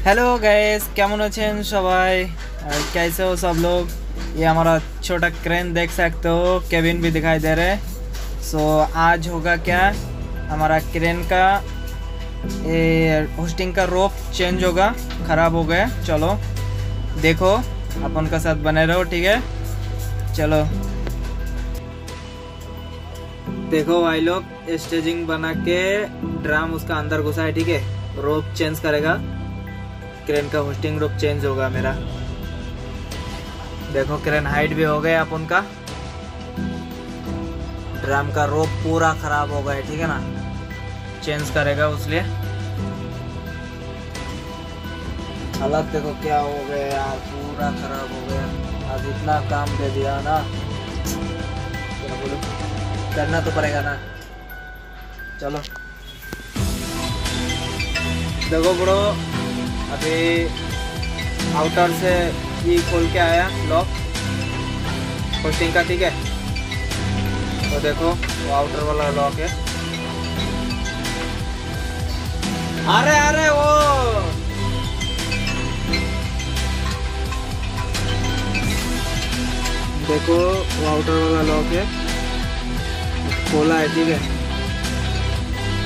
Hello guys caiman अच्छे सबाई कैसे हो सब लोग ये हमारा छोटा क्रेन देख सकते हो केबिन भी दिखाई दे रहे सो so, आज होगा क्या हमारा क्रेन का ये होस्टिंग का रोप चेंज होगा ख़राब हो गया चलो देखो अपन का साथ बने रहो ठीक है चलो देखो भाई लोग स्टेजिंग बना के ड्राम उसका अंदर घुसा है ठीक है रोप चेंज करेगा क्रेन का होस्टिंग रोप चेंज होगा मेरा। देखो क्रेन हाइट भी हो गया अपन का ड्राम का रोप पूरा खराब हो गया है ठीक है ना? चेंज करेगा उसलिए हालत देखो क्या हो गया यार, पूरा खराब हो गया। आज इतना काम दे दिया ना। क्या बोलो। करना तो पड़ेगा ना। चलो। देखो ब्रो अभी आउटर से ये खोल के आया लॉक होस्टिंग का, ठीक है? तो देखो, वो आउटर वाला लॉक है। अरे अरे वो! देखो, वो आउटर वाला लॉक है। खोला है, ठीक है?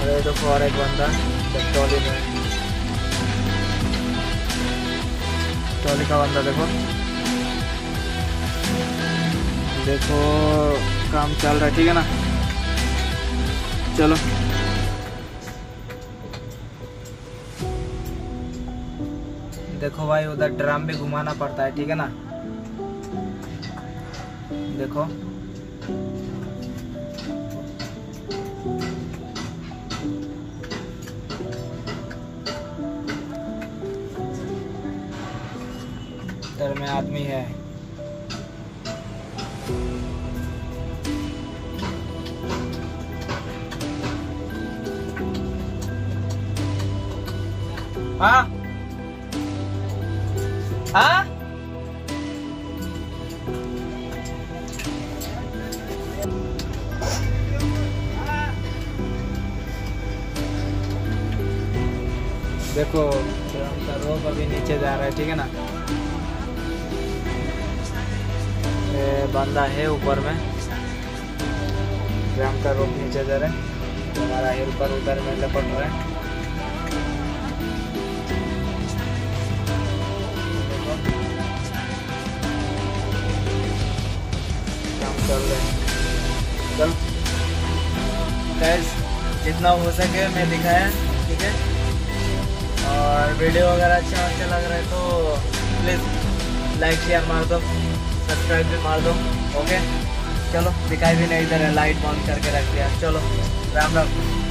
अरे, देखो, और एक बंदा ट्रॉली में ट्रॉली का बंदा देखो। देखो, काम चल रहा है, ठीक है ना? चलो। देखो भाई, उधर ड्रम भी घुमाना पड़ता है, ठीक है ना? देखो। इधर में आदमी है। हाँ? हाँ? देखो का रोप अभी नीचे जा रहा है, ठीक है ना? बंदा है ऊपर में। ड्रम का रोप नीचे जा रहा है। हमारा हेल्पर उधर में लपट रहा है। काम चल। जितना हो सके मैं दिखाया, ठीक है? और वीडियो अगर अच्छा अच्छा लग रहा है तो प्लीज़ लाइक शेयर मार दो। सब्सक्राइब भी मार दो ओके चलो, दिखाई भी नहीं दे रहा लाइट बंद करके रख दिया। चलो, राम राम।